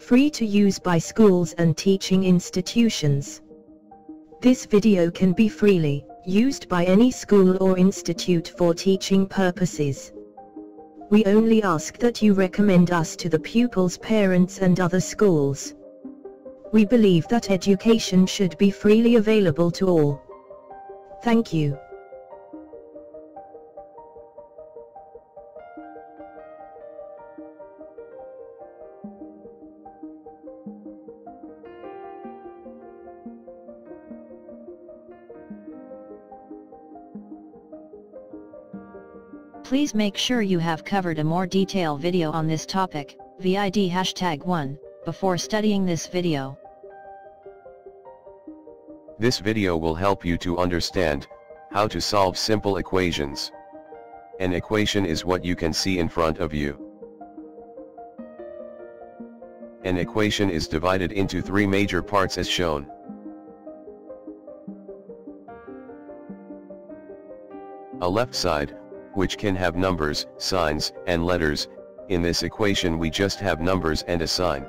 free to use by schools and teaching institutions. This video can be freely used by any school or institute for teaching purposes. We only ask that you recommend us to the pupils' parents and other schools. We believe that education should be freely available to all. Thank you. Please make sure you have covered a more detailed video on this topic, VID hashtag 1, before studying this video. This video will help you to understand, how to solve simple equations. An equation is what you can see in front of you. An equation is divided into three major parts as shown. A left side, which can have numbers, signs, and letters, in this equation we just have numbers and a sign.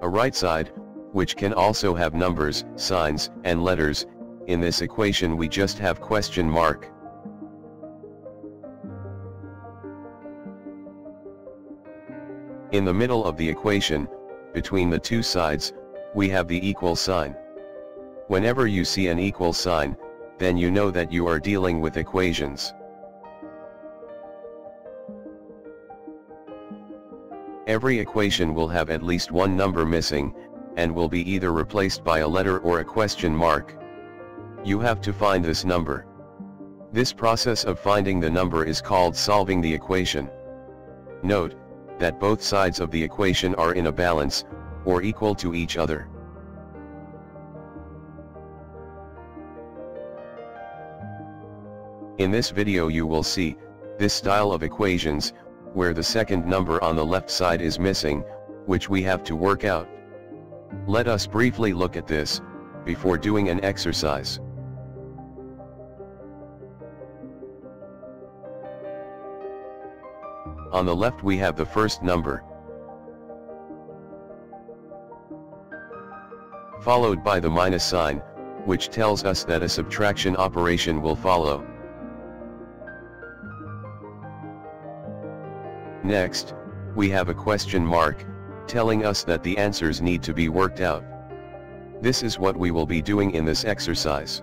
A right side, which can also have numbers, signs, and letters, in this equation we just have question mark. In the middle of the equation, between the two sides, we have the equal sign. Whenever you see an equal sign, then you know that you are dealing with equations. Every equation will have at least one number missing, and will be either replaced by a letter or a question mark. You have to find this number. This process of finding the number is called solving the equation. Note, that both sides of the equation are in a balance, or equal to each other. In this video you will see, this style of equations, where the second number on the left side is missing, which we have to work out. Let us briefly look at this, before doing an exercise. On the left we have the first number, followed by the minus sign, which tells us that a subtraction operation will follow. Next, we have a question mark, telling us that the answers need to be worked out. This is what we will be doing in this exercise.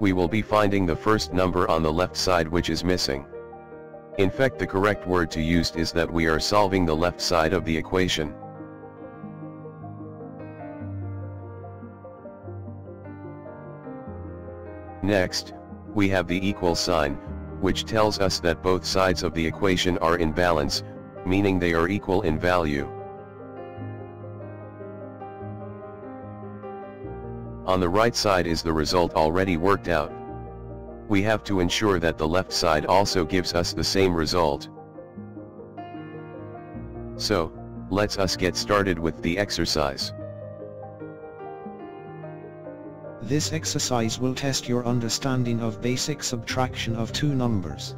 We will be finding the first number on the left side which is missing. In fact the correct word to use is that we are solving the left side of the equation. Next, we have the equal sign, which tells us that both sides of the equation are in balance, meaning they are equal in value. On the right side is the result already worked out. We have to ensure that the left side also gives us the same result. So, let's us get started with the exercise. This exercise will test your understanding of basic subtraction of two numbers.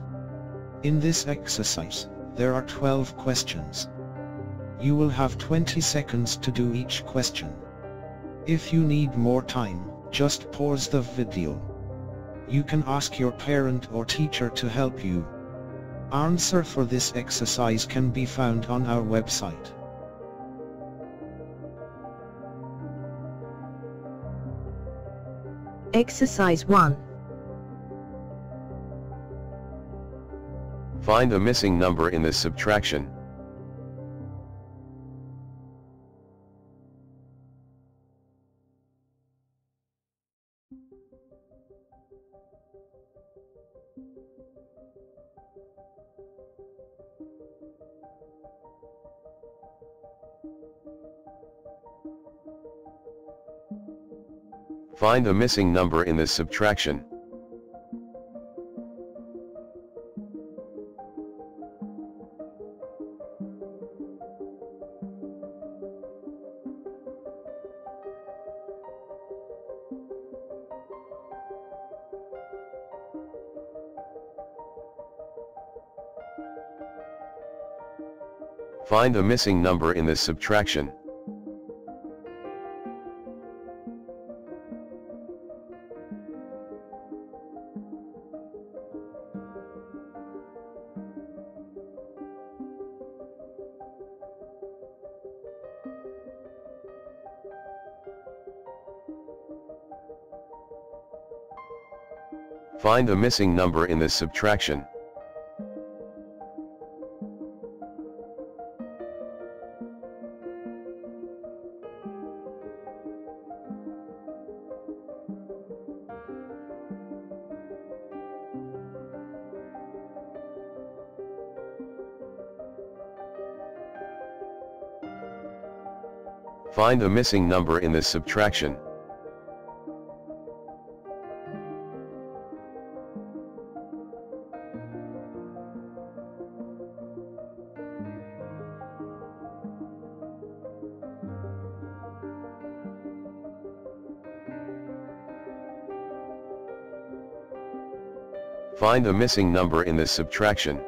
In this exercise, there are 12 questions. You will have 20 seconds to do each question. If you need more time, just pause the video. You can ask your parent or teacher to help you. Answer for this exercise can be found on our website. Exercise 1. Find the missing number in this subtraction. Find the missing number in this subtraction. Find the missing number in this subtraction. Find the missing number in this subtraction. Find the missing number in this subtraction. Find the missing number in this subtraction.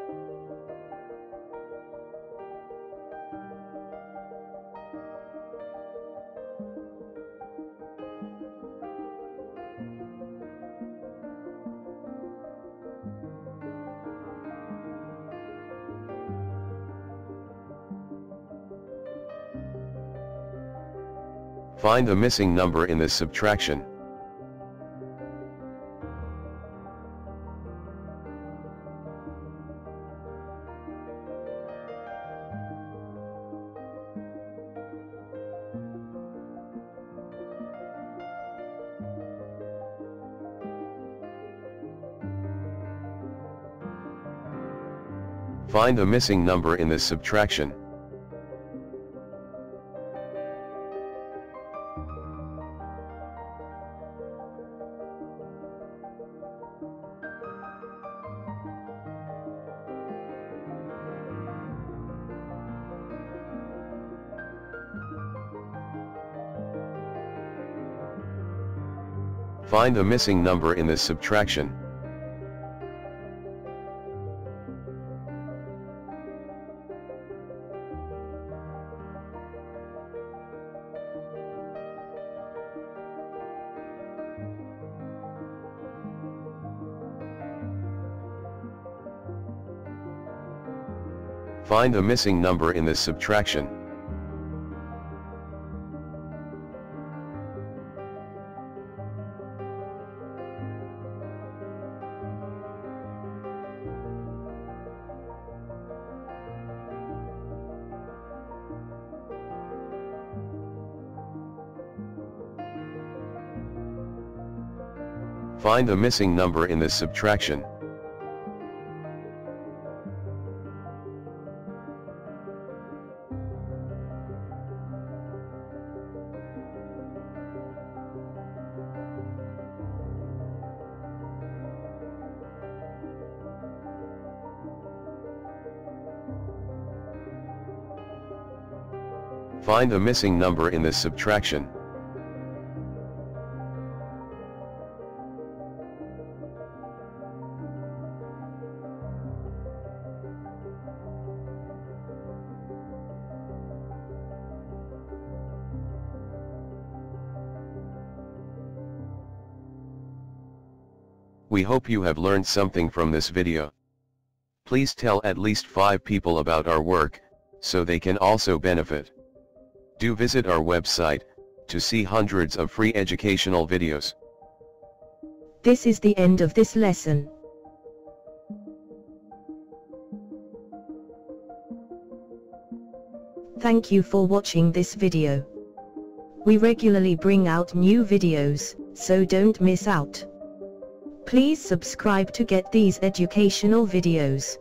Find the missing number in this subtraction. Find the missing number in this subtraction. Find the missing number in this subtraction. Find the missing number in this subtraction. Find the missing number in this subtraction. Find the missing number in this subtraction. We hope you have learned something from this video. Please tell at least 5 people about our work, so they can also benefit. Do visit our website, to see hundreds of free educational videos. This is the end of this lesson. Thank you for watching this video. We regularly bring out new videos, so don't miss out. Please subscribe to get these educational videos.